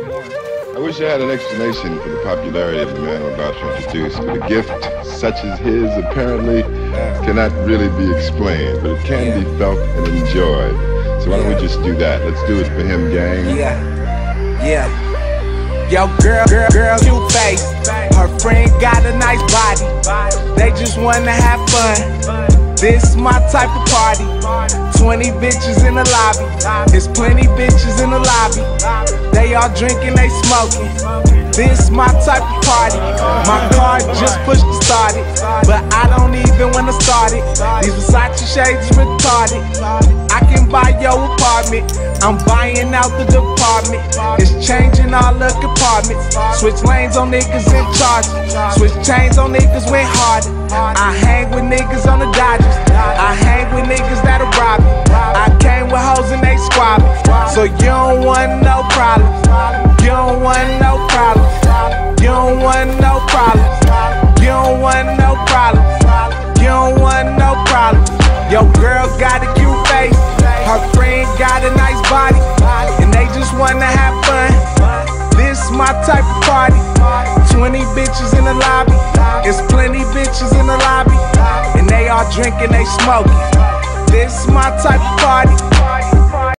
more. I wish I had an explanation for the popularity of the man I'm about to introduce, but a gift such as his apparently cannot really be explained, but it can Yeah. be felt and enjoyed. So why don't we just do that? Let's do it for him, gang. Yeah, yeah. Yo, girl, girl, girl, cute face. Her friend got a nice body. They just wanna have fun. This my type of party. 20 bitches in the lobby. There's plenty bitches in the lobby. They all drinking, they smoking. This my type of party. My car just pushed to start it. But I don't even wanna start it. These Versace shades retarded. I can buy your apartment. I'm buying out the department. It's changing all the compartments. Switch lanes on niggas in charge. Switch chains on niggas went harder. I hang with niggas on the Dodgers. Me. So you don't want no problems. You don't want no problems. You don't want no problems. You don't want no problems. You don't want no problems. Your girl got a cute face. Her friend got a nice body. And they just wanna have fun. This my type of party. 20 bitches in the lobby. It's plenty bitches in the lobby. And they all drinking, they smoking. This my type of party.